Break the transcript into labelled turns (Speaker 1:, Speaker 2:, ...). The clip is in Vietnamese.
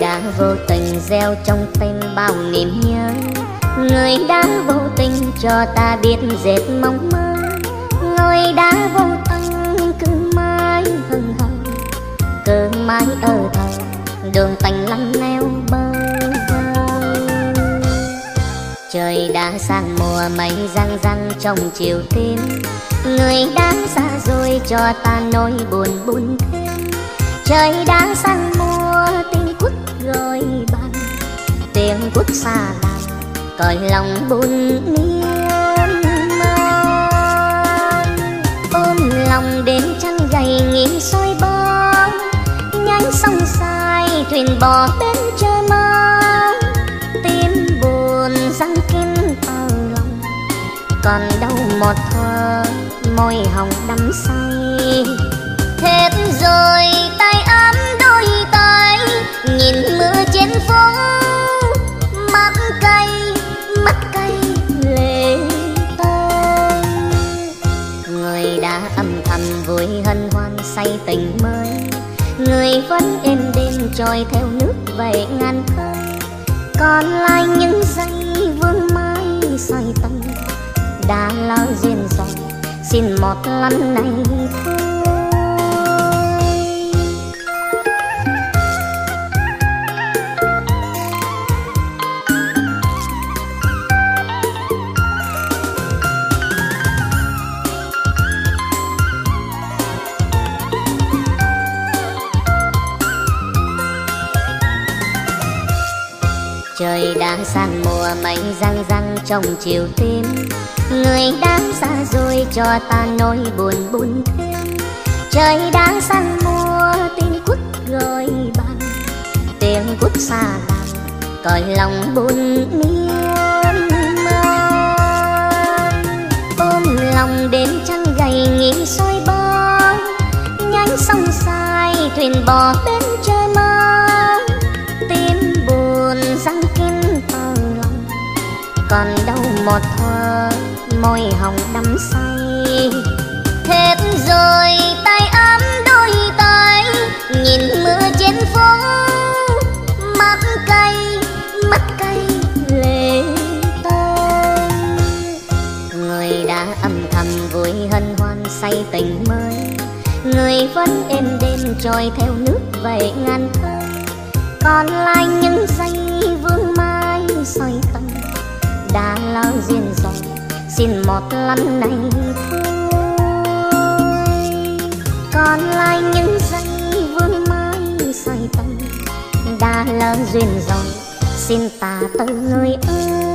Speaker 1: đã vô tình gieo trong tim bao niềm nhớ người đã vô tình cho ta biết dệt mong mơ. Người đã vô tình cứ mãi hừng hờ cứ mãi ở thờ đường tành lăn neo bơ trời đã sang mùa mây răng răng trong chiều tim. Người đã xa rồi cho ta nỗi buồn buồn thêm. Trời đã sang mùa tiếng xa làng cõi lòng buồn miên man. Ôm lòng đến trăng gầy nghĩ soi bóng, nhánh sông sai thuyền bò bên trời mang tim buồn răng kín tờ lòng, còn đâu một thơ môi hồng đắm say. Hết rồi thầm hân hoan say tình mới. Người vẫn êm đêm trôi theo nước về ngàn thơ. Còn lại những giây vương mãi say tâm đã lỡ duyên rồi xin một lần này thôi. Trời đã sang mùa mây răng răng trong chiều tim. Người đã xa rồi cho ta nỗi buồn buồn thêm. Trời đã sang mùa tiếng quất rồi bằng. Tiếng quất xa làng cõi lòng buồn miên man ôm lòng đến trăng gầy nghĩ soi bóng. Nhánh sông sai, thuyền bò bên trời mơ còn đâu một thơ môi hồng đắm say. Hết rồi tay ấm đôi tay, nhìn mưa trên phố, mắt cay mắt cay lệ tôi người đã âm thầm vui hân hoan say tình mới, người vẫn êm đêm trôi theo nước về ngàn thơ. Còn lại những danh xin một lần này thôi. Còn lại những giây vương mai say tâm đã lỡ duyên rồi, xin ta từ người ơi.